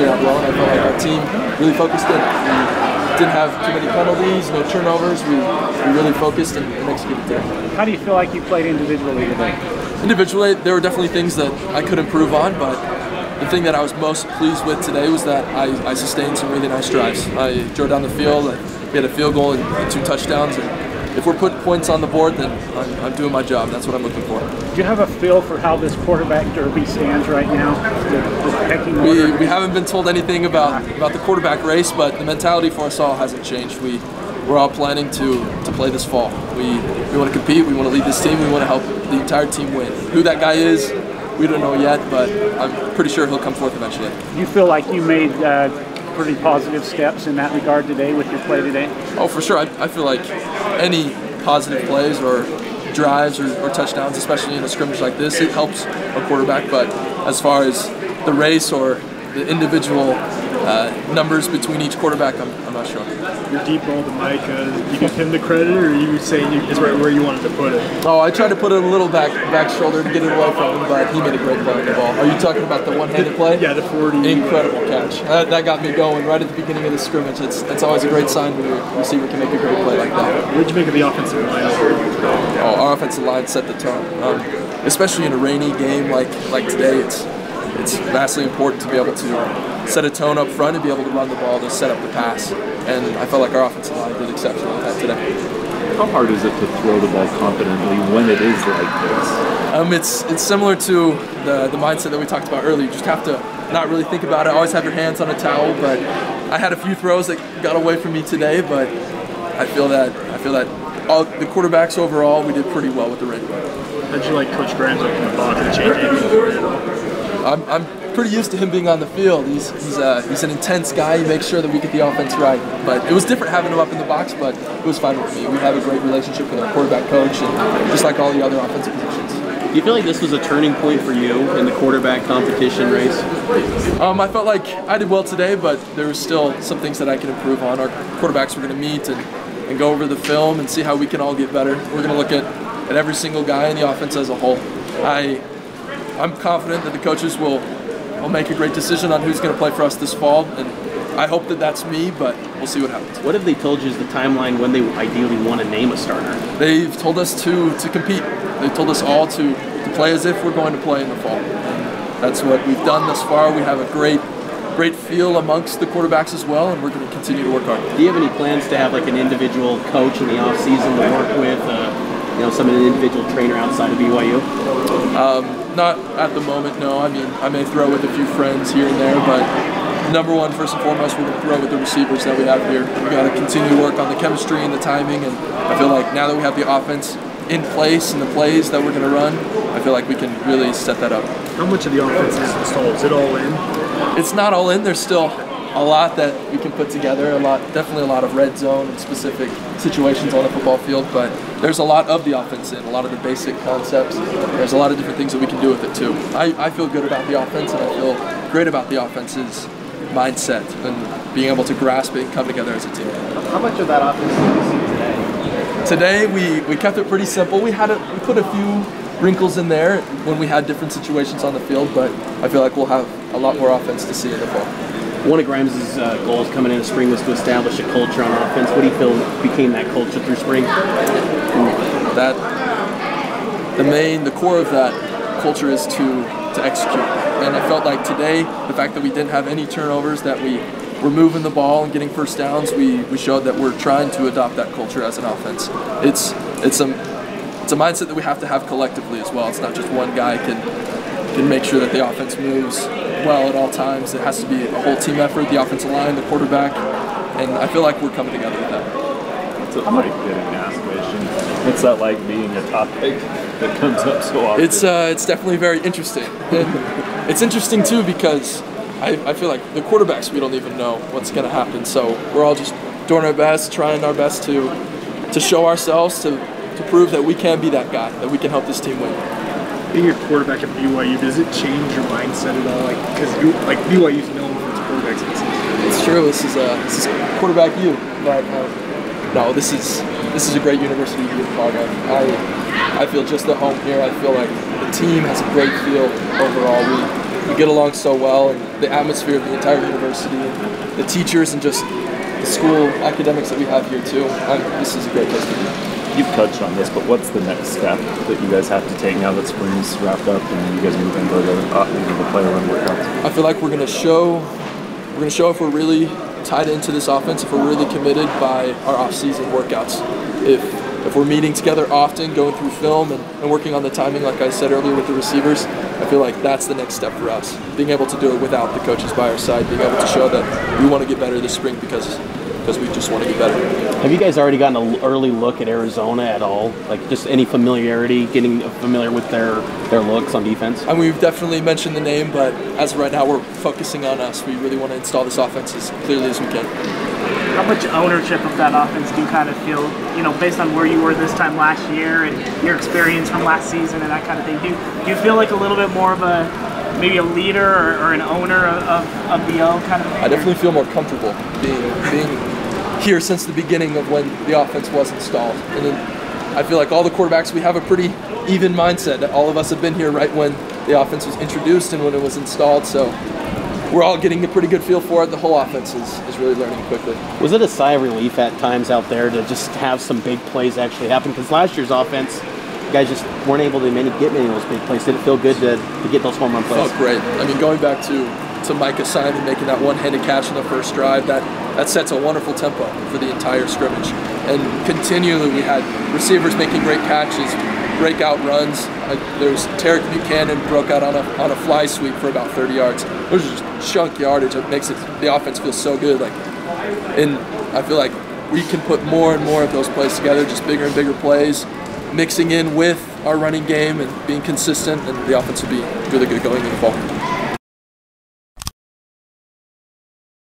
played out well, and I felt like our team really focused in. We didn't have too many penalties, no turnovers. We, we really focused and, and executed today. How do you feel like you played individually today? Individually, there were definitely things that I could improve on, but the thing that I was most pleased with today was that I, I sustained some really nice drives. I drove down the field, we had a field goal and two touchdowns, and if we're putting points on the board, then I'm, I'm doing my job. That's what I'm looking for. Do you have a feel for how this quarterback derby stands right now? The, the? We, we haven't been told anything about, about the quarterback race, but the mentality for us all hasn't changed. We, we're all planning to, to play this fall. We, we want to compete, we want to lead this team, we want to help the entire team win. Who that guy is, we don't know yet, but I'm pretty sure he'll come forth eventually. You feel like you made uh, pretty positive steps in that regard today with your play today? Oh, for sure. I, I feel like any positive plays or drives or, or, touchdowns, especially in a scrimmage like this, it helps a quarterback. But as far as the race or the individual uh, numbers between each quarterback, I'm, I'm not sure. Your deep ball to Mike, uh, you give him the credit, or are you saying you, is right where you wanted to put it? Oh, I tried to put it a little back back shoulder to get it away from him, but he made a great play on the ball. Are you talking about the one-handed play? Yeah, the 40. Incredible catch. That, that got me going right at the beginning of the scrimmage. It's, it's always a great sign when your receiver can make a great play like that. What did you make of the offensive line? Oh, our offensive line set the tone. Um, especially in a rainy game like like today, it's it's vastly important to be able to set a tone up front and be able to run the ball to set up the pass. And I felt like our offensive line did exceptional at that today. How hard is it to throw the ball confidently when it is like this? Um, it's it's similar to the the mindset that we talked about earlier. You just have to not really think about it. Always have your hands on a towel. But I had a few throws that got away from me today. But I feel that I feel that all the quarterbacks overall we did pretty well with the ring. How'd you like Coach Grimes up in the box and change anything I'm, I'm pretty used to him being on the field. He's he's, uh, he's an intense guy. He makes sure that we get the offense right. But it was different having him up in the box, but it was fine with me. We have a great relationship with our quarterback coach, and just like all the other offensive positions. Do you feel like this was a turning point for you in the quarterback competition race? Um, I felt like I did well today, but there was still some things that I can improve on. Our quarterbacks were going to meet and, and go over the film and see how we can all get better. We're going to look at, at every single guy in the offense as a whole. I I'm confident that the coaches will will make a great decision on who's going to play for us this fall, and I hope that that's me, but we'll see what happens. What have they told you is the timeline when they ideally want to name a starter? They've told us to to compete. They've told us all to, to play as if we're going to play in the fall. And that's what we've done thus far. We have a great great feel amongst the quarterbacks as well, and we're going to continue to work hard. Do you have any plans to have like an individual coach in the off season to work with? Uh, you know, some an individual trainer outside of BYU? Um, not at the moment, no. I mean, I may throw with a few friends here and there, but number one, first and foremost, we're going to throw with the receivers that we have here. We've got to continue to work on the chemistry and the timing, and I feel like now that we have the offense in place and the plays that we're going to run, I feel like we can really set that up. How much of the offense is installed? Is it all in? It's not all in. There's still a lot that we can put together. A lot, definitely a lot of red zone and specific situations on the football field. But there's a lot of the offense in, a lot of the basic concepts. There's a lot of different things that we can do with it too. I, I feel good about the offense, and I feel great about the offense's mindset and being able to grasp it and come together as a team. How much of that offense did you see today? Today we, we kept it pretty simple. We had a, we put a few wrinkles in there when we had different situations on the field, but I feel like we'll have a lot more offense to see in the fall. One of Grimes' uh, goals coming into spring was to establish a culture on offense. What do you feel became that culture through spring? That the main, the core of that culture is to to execute. And I felt like today, the fact that we didn't have any turnovers, that we were moving the ball and getting first downs, we, we showed that we're trying to adopt that culture as an offense. It's it's a it's a mindset that we have to have collectively as well. It's not just one guy can can make sure that the offense moves well at all times. It has to be a whole team effort, the offensive line, the quarterback, and I feel like we're coming together with that. What's it like getting asked questions? What's that like being a topic that comes up so often? It's uh, it's definitely very interesting. And it's interesting too because I, I feel like the quarterbacks we don't even know what's going to happen. So we're all just doing our best, trying our best to to show ourselves to to prove that we can be that guy, that we can help this team win being a quarterback at BYU, does it change your mindset at all? Like, because you like BYU's known for its quarterback success. It's true. This is a this is quarterback you, but um, no, this is this is a great university to be a part of. I I feel just at home here. I feel like the team has a great feel overall. We we get along so well, and the atmosphere of the entire university, the teachers, and just the school academics that we have here too. Um, this is a great place to be. You've touched on this, but what's the next step that you guys have to take now that spring's wrapped up and you guys move into the, uh, into the player run workouts? I feel like we're gonna show we're gonna show if we're really tied into this offense, if we're really committed by our off-season workouts. If if we're meeting together often, going through film and, and working on the timing, like I said earlier with the receivers, I feel like that's the next step for us. Being able to do it without the coaches by our side, being able to show that we want to get better this spring because because we just want to get better. Have you guys already gotten an early look at Arizona at all? Like just any familiarity, getting familiar with their their looks on defense? And we've definitely mentioned the name, but as of right now, we're focusing on us. We really want to install this offense as clearly as we can. How much ownership of that offense do you kind of feel, you know, based on where you were this time last year and your experience from last season and that kind of thing? Do, do you feel like a little bit more of a maybe a leader or, or an owner of, of, of the O kind of thing? I definitely feel more comfortable being being here since the beginning of when the offense was installed. And then I feel like all the quarterbacks we have a pretty even mindset. All of us have been here right when the offense was introduced and when it was installed. So we're all getting a pretty good feel for it. The whole offense is, is really learning quickly. Was it a sigh of relief at times out there to just have some big plays actually happen? Because last year's offense, you guys just weren't able to many, get many of those big plays. Did it feel good to, to get those home run plays? Felt great. I mean, going back to to Micah Simon making that one-handed catch in the first drive, that that sets a wonderful tempo for the entire scrimmage. And continually, we had receivers making great catches, breakout runs. There's Tarek Buchanan broke out on a on a fly sweep for about 30 yards. Those are just chunk yardage. It makes it the offense feel so good. Like, and I feel like we can put more and more of those plays together, just bigger and bigger plays, mixing in with our running game and being consistent, and the offense will be really good going in the fall.